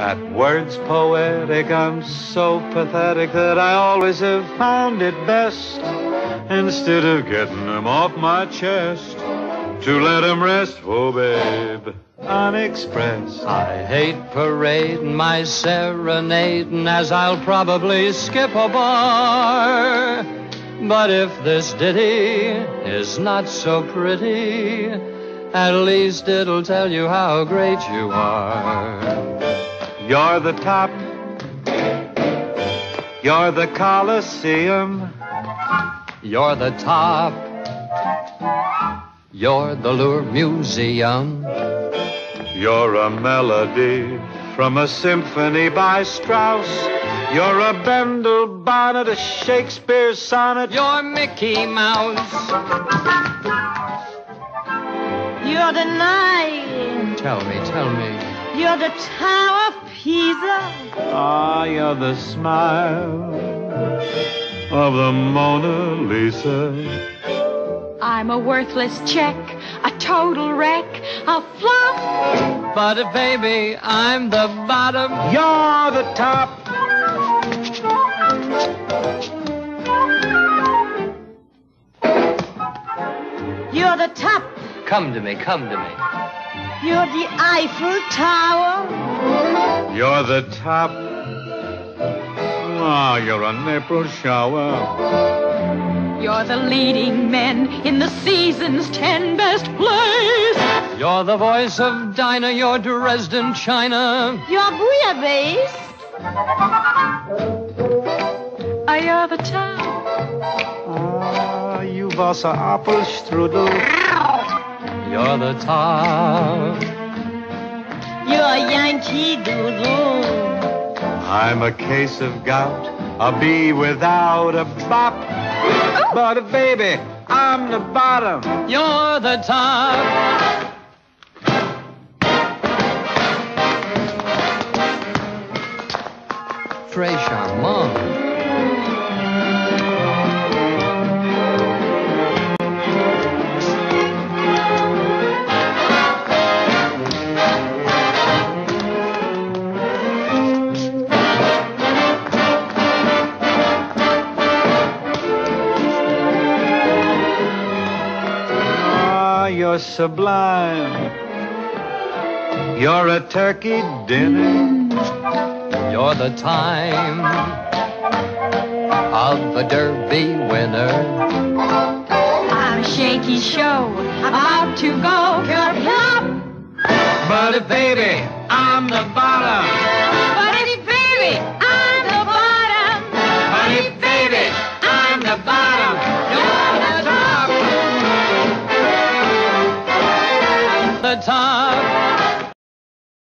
At words poetic, I'm so pathetic that I always have found it best, instead of getting them off my chest, to let 'em rest, oh babe, unexpressed. I hate parading my serenading as I'll probably skip a bar. But if this ditty is not so pretty, at least it'll tell you how great you are. You're the top. You're the Coliseum. You're the top. You're the Louvre Museum. You're a melody from a symphony by Strauss. You're a Bendel bonnet, a Shakespeare sonnet. You're Mickey Mouse. You're the Nile. Tell me, tell me. You're the Tower of Pisa. Ah, you're the smile of the Mona Lisa. I'm a worthless check, a total wreck, a flop. But a baby, I'm the bottom. You're the top. You're the top. Come to me, come to me. You're the Eiffel Tower. You're the top. Ah, you're a April shower. You're the leading men in the season's ten best plays. You're the voice of Dinah, you're Dresden China. You're Bouillabaisse. Oh, you're the top. Ah, you was a Apfelstrudel. You're the top. You're a Yankee Doodle. I'm a case of gout, a bee without a bop. But baby, I'm the bottom. You're the top. Très charmant. You're sublime. You're a turkey dinner. You're the time of a derby winner. I'm a shaky show, about to go kerplop. But baby, I'm the bottom. Top.